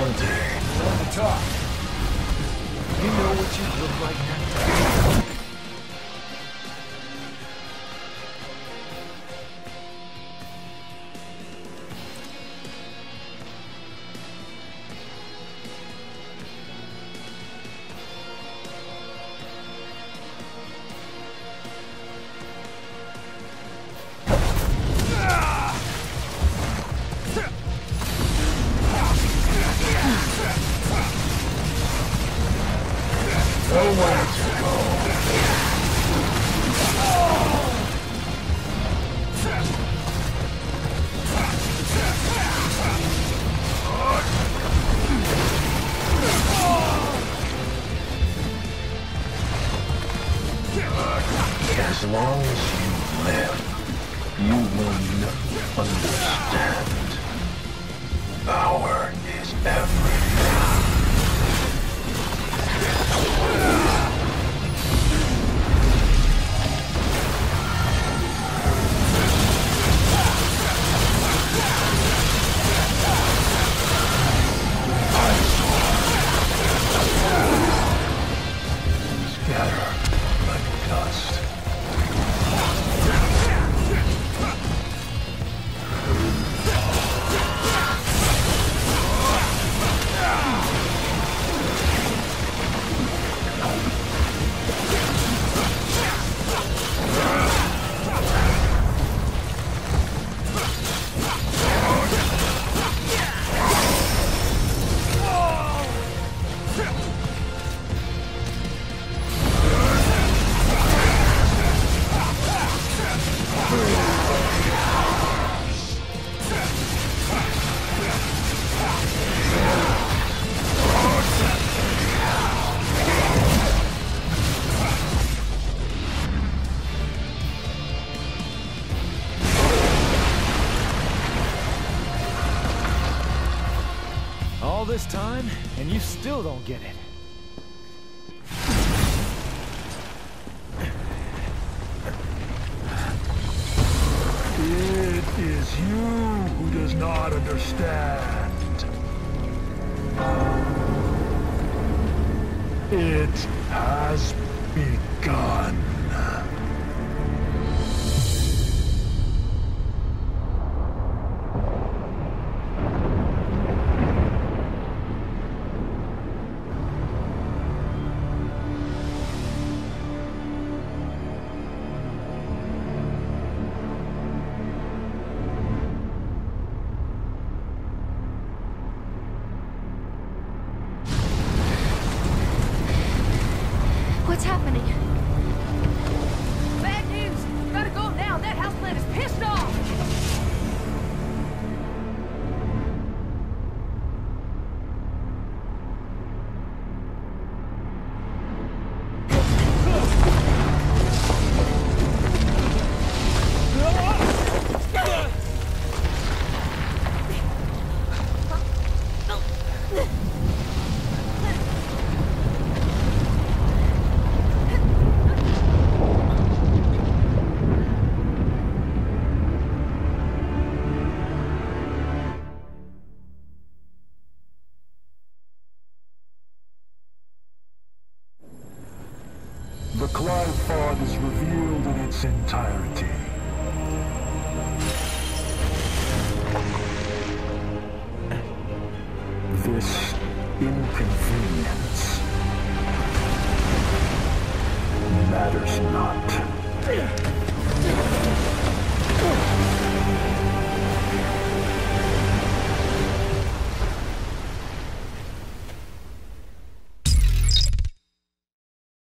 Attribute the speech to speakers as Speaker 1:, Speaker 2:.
Speaker 1: On the top. You know what you look like now.
Speaker 2: As long as you live, you will never understand. Power is everything. Scatter like dust.
Speaker 1: All this time, and you still don't get it.
Speaker 2: It is you who does not understand. It has begun.
Speaker 3: What's happening?
Speaker 2: Qliphoth is revealed in its entirety. This inconvenience matters not.